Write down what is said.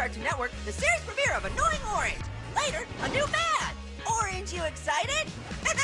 Cartoon Network, the series premiere of Annoying Orange. Later, a new bad. Orange, you excited?